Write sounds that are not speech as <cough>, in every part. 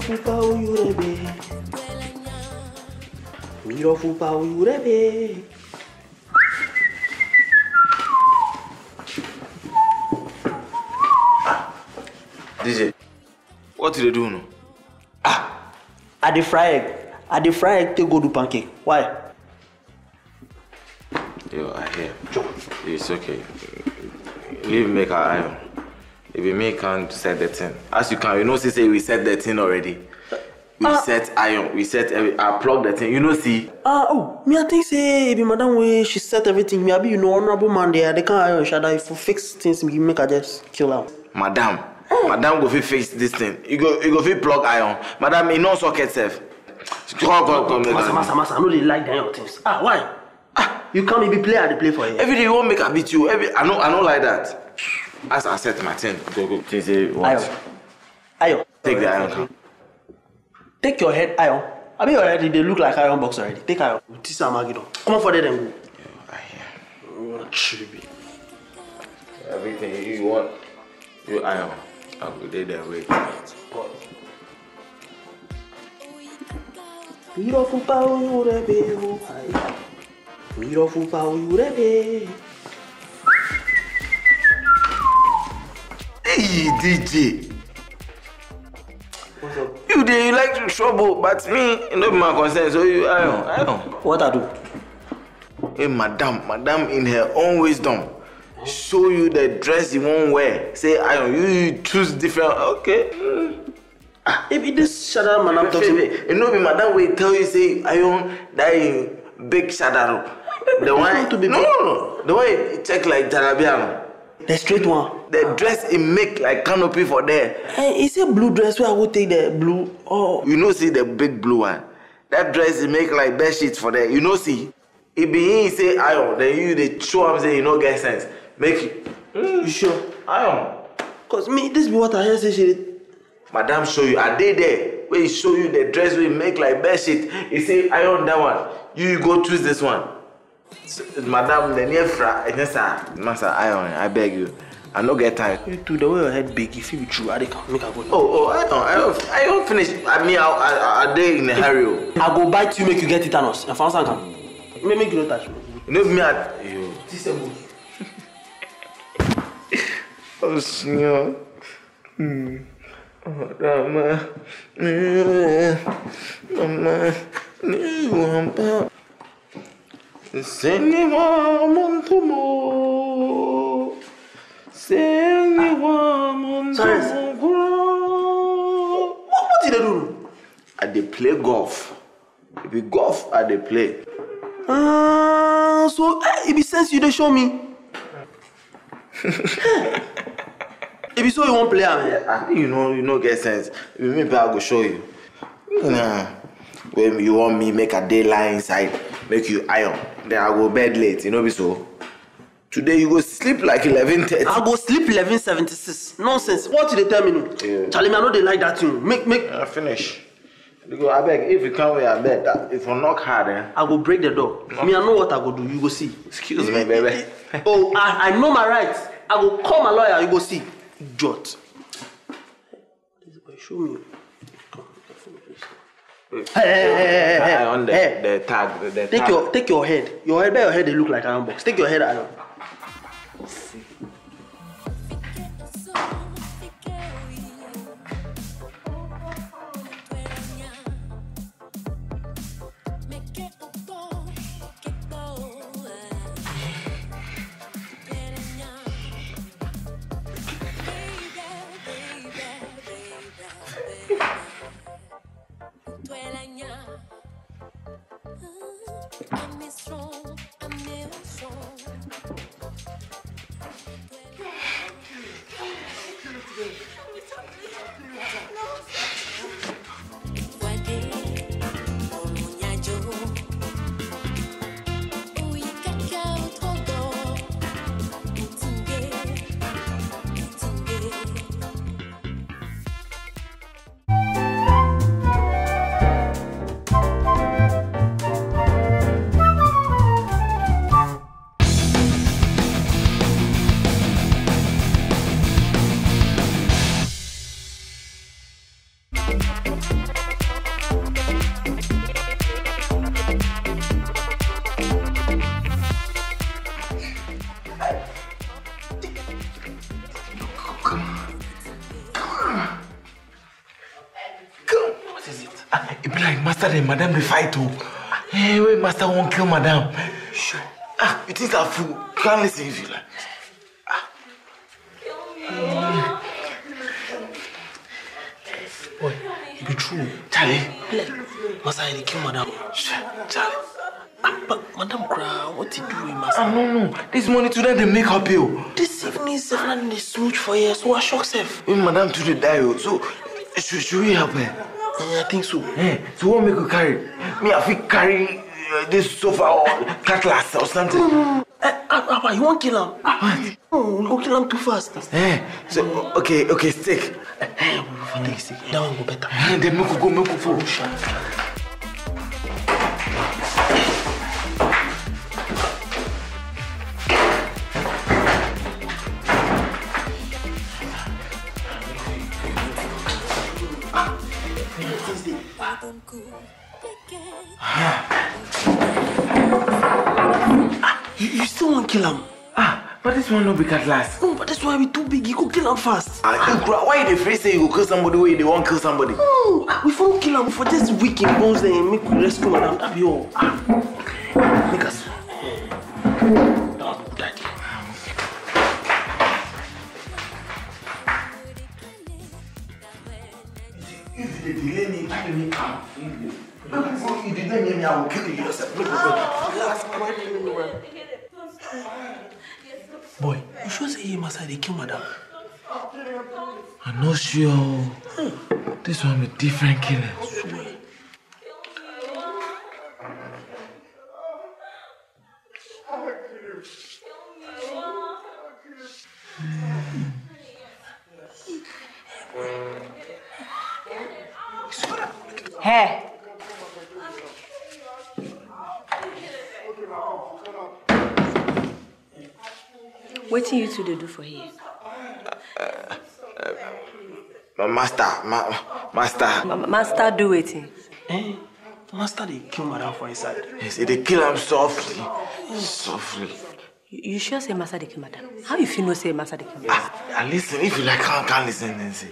fupa uyurebe miro fupa uyurebe DJ, what you dey do? Ah, I dey fry egg. I dey fry egg take go do pancake. Why? It's okay. Leave make our iron. If you make can't set the thing. As you can, you know, see, say we set the thing already. We set iron, we set every, I plug the thing. You know, see, Ah oh, me I think say be madam way she set everything. Me I be you know honorable man there. They can't iron shada. If you fix things, me make her just kill am. madam, madam go fit fix this thing. You go, you go fit plug iron. Madam, you know socket self. Come, come, come. I- masa masa. I know they like your things. Ah why? You come me be player. They play for you. Every day you won't make a beat you. Every, I know, I know like that. As I set my thing, go, go. Thing say, what? Ayo, ayo. Take the iron can. Take your head iron. I mean your head they look like iron box already. Take iron. This am Magido. Come on for there then go. I hear. Oh, chibi. Everything you want, you iron. I go there there wait. Mirafu pa uyurebe. oh, aye. Mirafu pa uyurebe. Hey DJ, What's up? you dey you like to trouble, but me, e no be my concern. So you iron, iron. What I do? Hey madam, madam in her own wisdom, show you the dress you wan wear. Say iron, you, you choose different. Okay. Mm. If it this shada man I'm talking You know be madam wey tell you say iron that big shadaro. The one to be no, no, no, the one you check like jalabia no. the straight one. The dress it make like canopy for there. Hey, it's a blue dress where I go take the blue. Oh, You know see the big blue one. That dress it make like bed sheets for there. You know see. It be him say iron, then you dey show am say you no get sense. Make you you sure? iron. Cause me, this be what I hear say she. Madam show you, I dey there. Wey he show you the dress wey make like bed sheet. He say iron that one. You, you go choose this one. So, Madam, the near fra, eh, sir, master iron. I beg you. I no get time. You too, the way your head big, if you true, I make I go. Oh, oh, iron, iron, iron finish. I mean, I, I, I dey in a hurry. oh. I go bite you, make you get tetanus. And fancy come. Make make you no touch me. Me at you. <laughs> Oh, senhor. Hum. Oh, Rama. Mama. Niwampa. Senhor, muito mo. Senhor, muito Sorry. mo. What what did they do? I dey play golf. If be golf, I dey play. Ah, so eh, it be sense you dey show me. <laughs> It be so you wan play am. eh? I think you know you know get sense. Maybe I go show you. Nah. When you want me make a day lie inside, make you iron. Then I go bed late, you know be so. Today you go sleep like eleven thirty. I go sleep eleven seventy six. Nonsense. What you dey tell me now? Yeah. Charlie, me I no dey like that thing. Make make I finish. You go, I beg, if you come where I beg, that if you knock hard, eh? I go break the door. Me, I know what I go do. You go see. Excuse me, baby. <laughs> oh, I, I know my rights. I go call my lawyer. You go see. Jot. Show me. Hey, hey, hey, hey, hey, I on the, the tag. The, the Take tag. your take your head. Your head, your head they look like iron box. Take your head iron. And madam dey fight o. Hey, wait, master won't kill madam. Sure. Ah, you think that fool can't listen if you like. True. Charlie. Masa, I kill madam. Charlie. Ah, but madam cry, what you doing, Masa? Ah, no, no. This morning to them they make her o. This evening, Stefan dey smooch for here, so I shock sef. When madam today die so should, should we help her? Eh, I think so. Eh, so what make we carry? Me, I fit carry uh, this sofa or cutlass or something. Eh, ah, ah, you wan kill am? Ah, no, we go kill am too fast. Eh, so okay, okay, stick. Eh, we for take stick. That one go better. Eh, then make we go, make we follow. You, you still wan kill am? Ah, but this one no be cutlass. No, but this one be too big. You go kill am fast. Ah, you cry. Why you dey afraid say you go kill somebody wey they want kill somebody? No, we for no kill am. We for just weak in bones then make we rescue madam. That be all. Ah, make us. Good idea. If you delay me, carry me out. If you delay me, I will kill you yourself. Look, look, look. Boy, you sure say him aside they kill madam? I'm not sure. This one be different killing. Hey. Wetin you two dey do for here? My master, ma, master. Ma- Master do wetin? Eh, master they kill madam for inside. Yes, they kill him softly. Softly. You you sure say master dey kill madam? How you fit know say master dey kill madam? Ah, ah, listen, if you like, can't, can't listen, then say.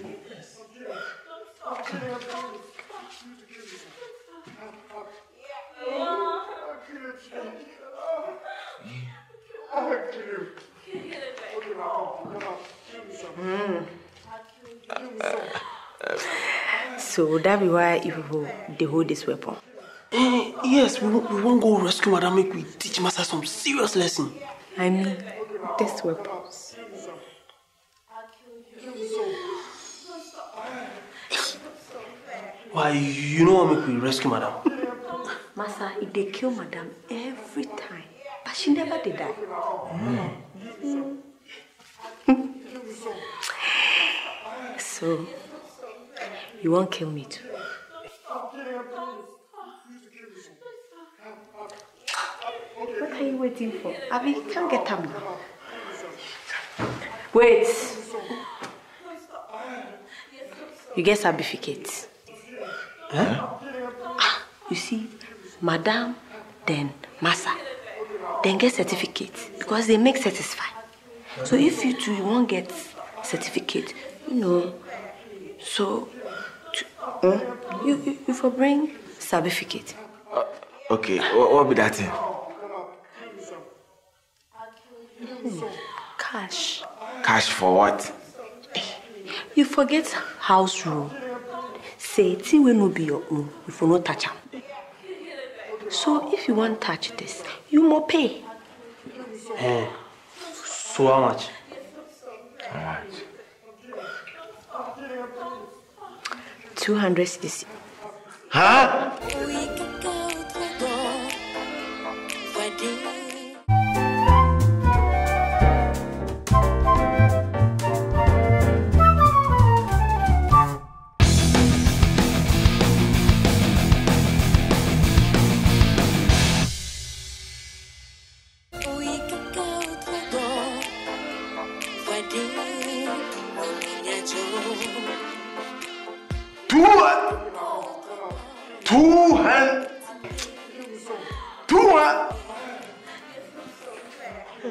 So that be why you people dey hold this weapon. Eh, yes, we, we won't go rescue madam. Make we teach master some serious lesson. I mean, this weapon. Why, you know what make we rescue madam? Master, if they kill madam every time, but she never dey die. Mm. So, you won't kill me too? What are you waiting for? Abi, you can't get am now. Wait. You get certificate. Huh? Ah, you see, madam, then massa, then get certificate because they make satisfy. So if you two you won't get certificate, you know, so to, hmm, you, you you for bring certificate. Okay, what, what be that thing? Cash. Cash for what? You forget house rule. Say thing wey no be your own, you for no touch am. So if you want touch this, you must pay. Eh, so how much? How much? 200 cedis. Huh?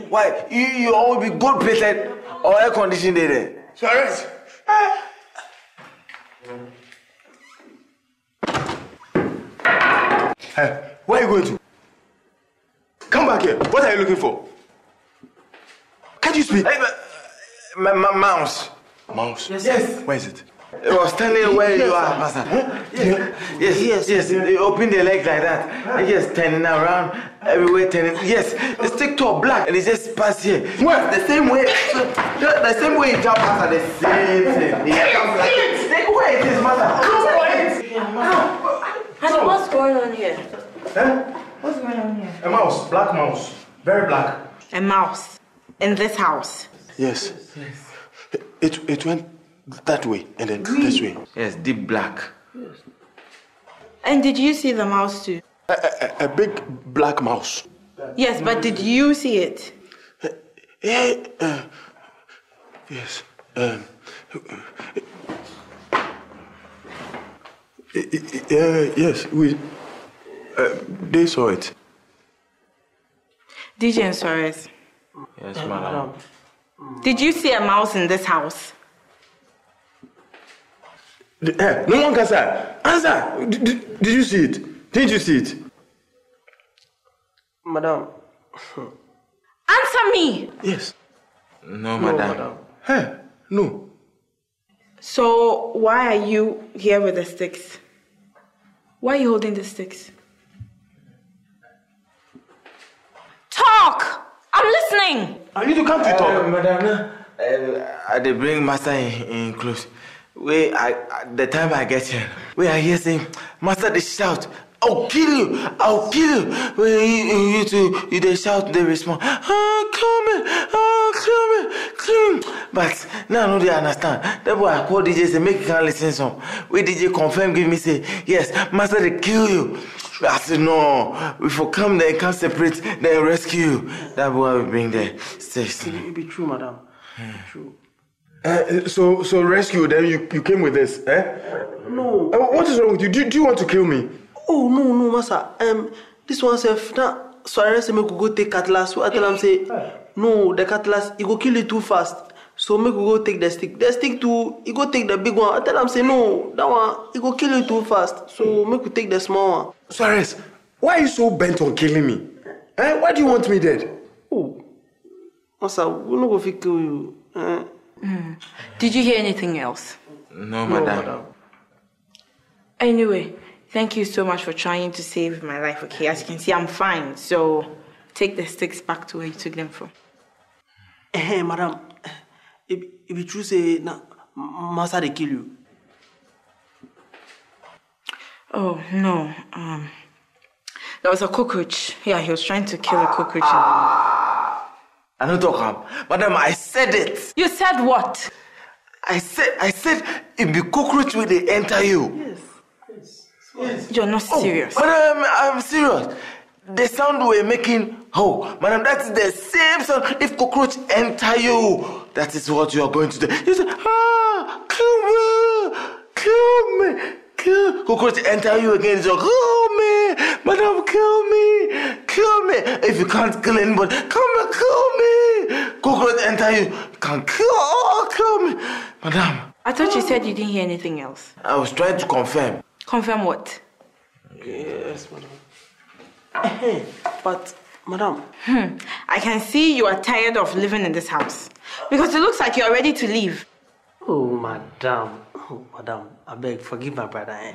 Why? You, you always be good plated or air conditioned there? Sorry. Hey, where are you going to? Come back here. What are you looking for? Can't you speak? Hey, my, ma- ma- mouse. Mouse. Yes. Where is it? It was standing where you are, Master. Yes, yes, yes, yes. They open the leg like that. They just turning around everywhere, turning. Yes, it's stick to a black, and it just pass here. Where? The same way. The, the same way it jump Master. The same thing. It comes like it. Take where it is, Master. Look where it is. Honey, what's going on here? Huh? What's going on here? A mouse. Black mouse. Very black. A mouse in this house. Yes. It, it went that way and then this way. Yes, deep black. Yes. And did you see the mouse too? A, a, a big black mouse. Yes, but did you see it? Eh, uh, yes. Um, uh, yes, we. Uh, they saw it. DJ and Suarez, Yes, madam. did you see a mouse in this house? Eh, no one can answer. Answer. Did, did, did you see it? Didn't you see it? Madam. <laughs> Answer me! Yes. No, No, madam. madam. Hey, no. So, why are you here with the sticks? Why are you holding the sticks? Talk! I'm listening! I need to come to Uh, talk. madam, uh, I dey bring master in, in close. Wait, I, the time I get here, wait, I hear saying, master they shout, I'll kill you, I'll kill you. When you, you two, you they shout, they respond, ah, kill me, ah, kill me, kill me. But now no they understand. That's why I call DJ say make you can listen some. We DJ confirm give me say, yes, master they kill you. I said no, we for come there, can separate, then rescue you. That's why we bring the sticks. It be true, madam. True. Uh, so, so rescue. Then you, you came with this, eh? No. Uh, what is wrong with you? Do, do you want to kill me? Oh no no massa. Um, this one sef na Suarez say make we go take cutlass. So I tell am say no the cutlass e go kill you too fast. So make we go take the stick. The stick too e go take the big one. I tell am say no that one e go kill you too fast. So make we take the small one. Suarez, why are you so bent on killing me? Eh? Why do you want me dead? Oh, massa we no go fit kill you. Eh? Did you hear anything else? No, No, madam. madam. Anyway, thank you so much for trying to save my life, okay? As you can see, I'm fine. So, take the sticks back to where you took them from. Eh, madam, if, be e be true say na massa dey kill you. Oh, no. Um, there was a cockroach. Yeah, he was trying to kill a cockroach. In- I don't talk am. Madam, I said it. You said what? I said, I said, if the cockroach will they enter you. Yes. Yes. yes. You're not serious. Madam, I'm serious. The sound we're making, oh, madam, that's the same sound. If cockroach enter you, that is what you are going to do. You say, ah, kill me, kill me, kill. Cockroach enter you again, so kill me, madam, kill me, kill me. If you can't kill anybody, come and kill me. Cockroach enter you, you can kill, oh, kill me, madam. I thought you said you didn't hear anything else. I was trying to confirm. Confirm what? Yes, madam. Eh, but madam, I can see you are tired of living in this house. Because it looks like you're ready to leave. Oh, madam. Oh, madam. I beg, forgive my brother. Eh?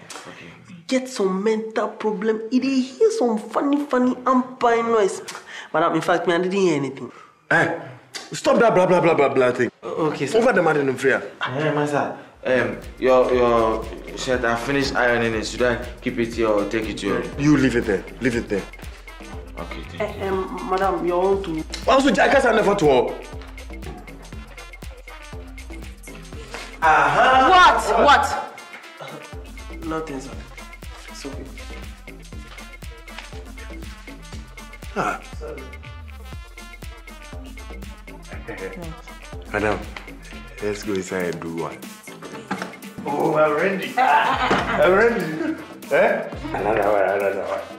Get some mental problem. He dey hear some funny, funny ampine noise. Madam, in fact, me, I didn't hear anything. Eh? Stop that blah blah blah blah blah thing. Okay, sir. Over the man in the prayer. Hey, master, Um, your your shirt. I finished ironing it. Should I keep it here or take it to your? You leave it there. Leave it there. Okay. Thank you. Um, madam, your own too. Also, I guess I never told. What? What? Nothing, sir. It's okay. Ah. <laughs> Madam, let's go inside and do one. Oh, I'm ready. <laughs> I'm ready. Eh? Another one, another one.